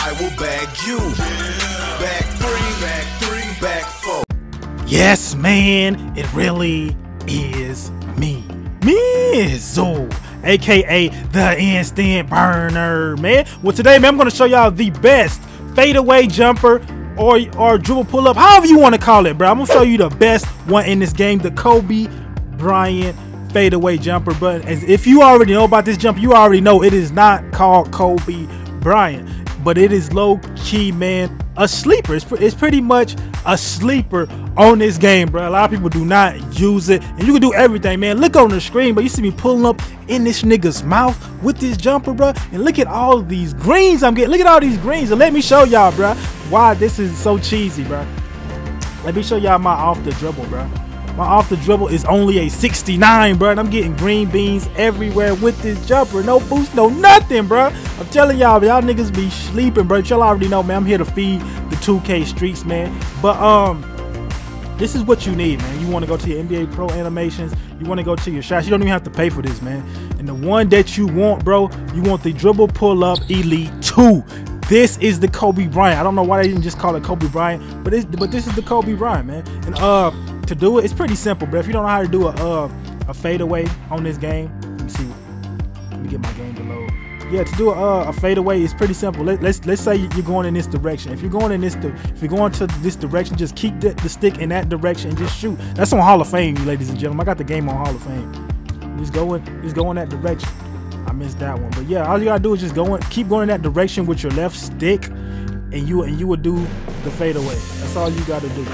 I will bag you. Bag three, bag three, bag four. Yes, man, it really is me. Mizzo, aka the instant burner, man. Well, today, man, I'm gonna show y'all the best fadeaway jumper or or dribble pull up, however you want to call it, bro. I'm gonna show you the best one in this game, the Kobe Bryant fadeaway jumper. But as if you already know about this jump, you already know it is not called Kobe Bryant, but it is low key, man, a sleeper. It's, it's pretty much a sleeper on this game, bro. A lot of people do not use it, and you can do everything, man. Look on the screen, but you see me pulling up in this nigga's mouth with this jumper, bro. And look at all these greens I'm getting. Look at all these greens, and let me show y'all, bro, why this is so cheesy, bro. Let me show y'all my off the dribble, bro. My off the dribble is only a 69, bro. And I'm getting green beans everywhere with this jumper. No boost, no nothing, bro. I'm telling y'all, y'all niggas be sleeping, bro. Y'all already know, man. I'm here to feed the 2K streets, man. But um, this is what you need, man. You want to go to your NBA Pro animations. You want to go to your shots. You don't even have to pay for this, man. And the one that you want, bro, you want the dribble pull up Elite 2. This is the Kobe Bryant. I don't know why they didn't just call it Kobe Bryant, but but this is the Kobe Bryant, man. And uh, to do it, it's pretty simple, bro. If you don't know how to do a uh, a fadeaway on this game, let me see. Let me get my game below. Yeah, to do a, uh, a fadeaway is pretty simple. Let, let's let's say you're going in this direction. If you're going in this, if you're going to this direction, just keep the, the stick in that direction and just shoot. That's on Hall of Fame, ladies and gentlemen. I got the game on Hall of Fame. Just going, just go in that direction. I missed that one, but yeah, all you gotta do is just go in, keep going in that direction with your left stick, and you and you will do the fadeaway. That's all you gotta do.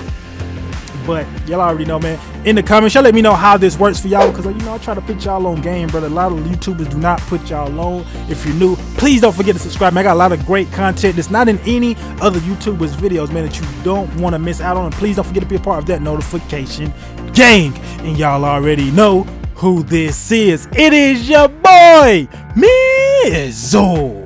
But y'all already know, man. In the comments, y'all let me know how this works for y'all because you know I try to put y'all on game, but a lot of YouTubers do not put y'all on. If you're new, please don't forget to subscribe. Man, I got a lot of great content that's not in any other YouTubers' videos, man, that you don't want to miss out on. And please don't forget to be a part of that notification gang. And y'all already know who this is. It is your boy, Mizzo.